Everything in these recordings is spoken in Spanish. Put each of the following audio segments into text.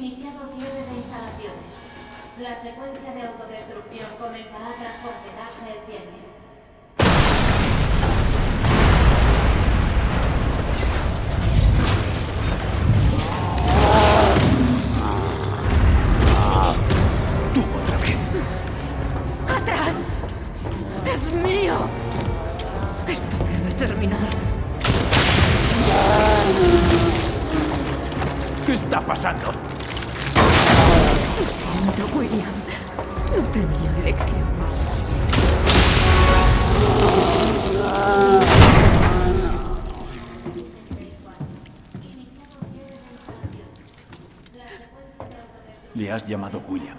Iniciado cierre de instalaciones. La secuencia de autodestrucción comenzará tras completarse el cierre. Otra vez. ¡Atrás! ¡Es mío! Esto debe terminar. ¿Qué está pasando? Lo siento, William. No tenía elección. Le has llamado William.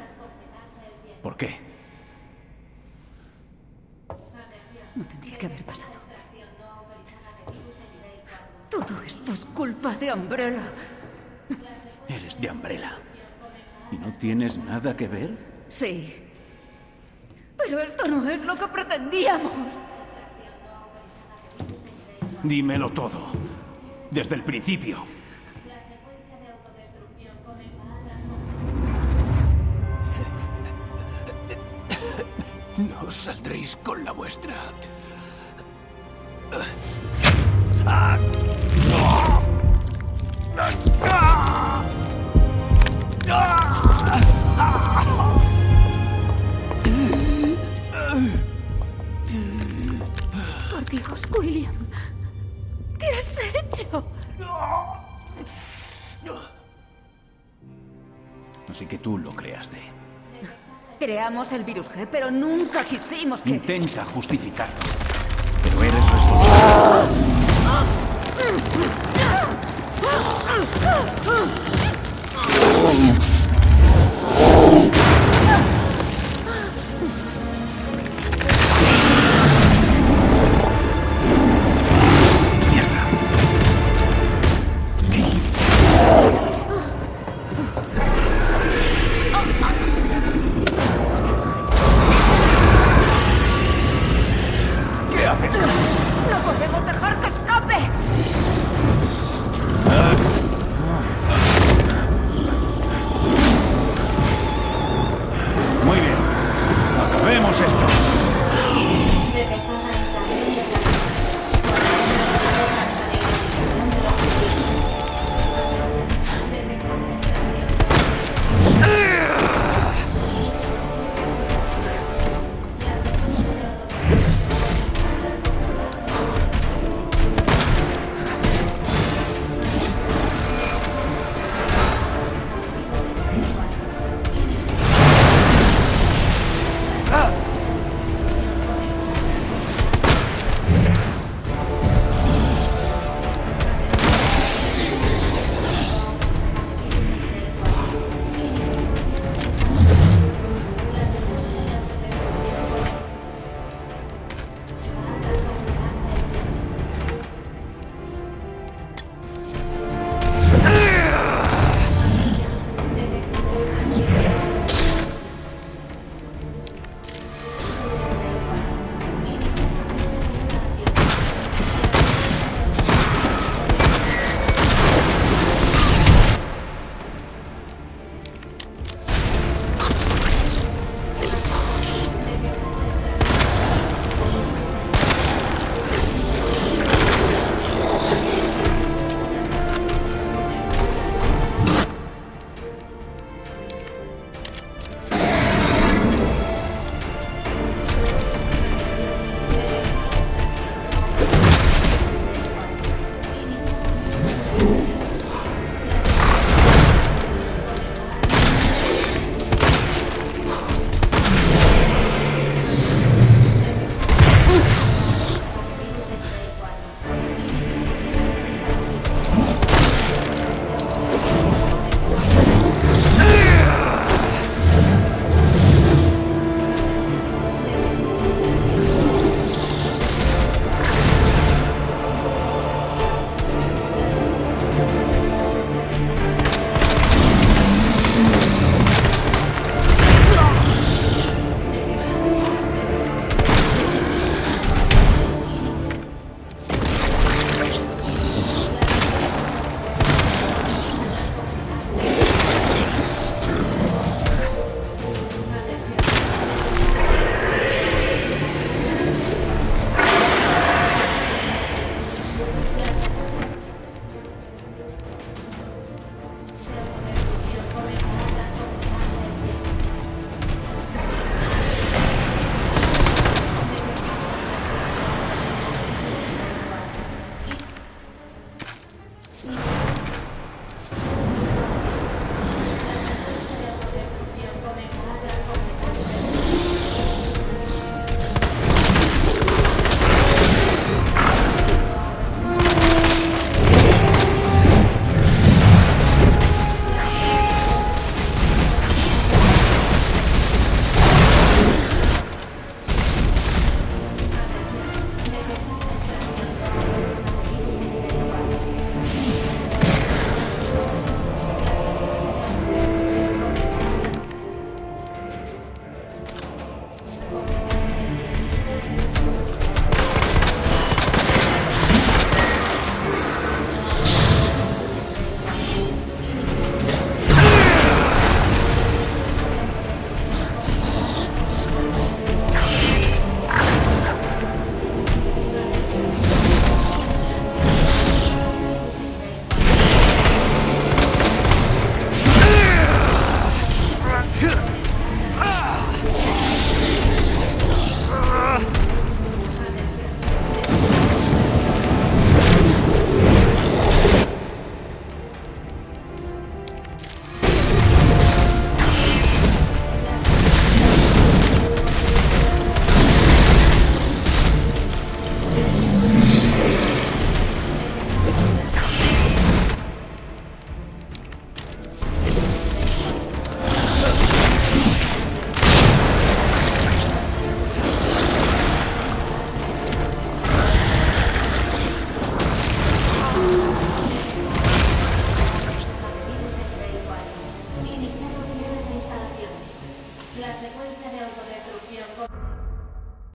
¿Por qué? No tendría que haber pasado. Todo esto es culpa de Umbrella. Eres de Umbrella. ¿Y no tienes nada que ver? Sí. Pero esto no es lo que pretendíamos. Dímelo todo. Desde el principio. La secuencia de autodestrucción comenzará tras No saldréis con la vuestra. Por Dios, William. ¿Qué has hecho? Así que tú lo creaste. Creamos el virus G, pero nunca quisimos que... Intenta justificarlo. Pero eres responsable.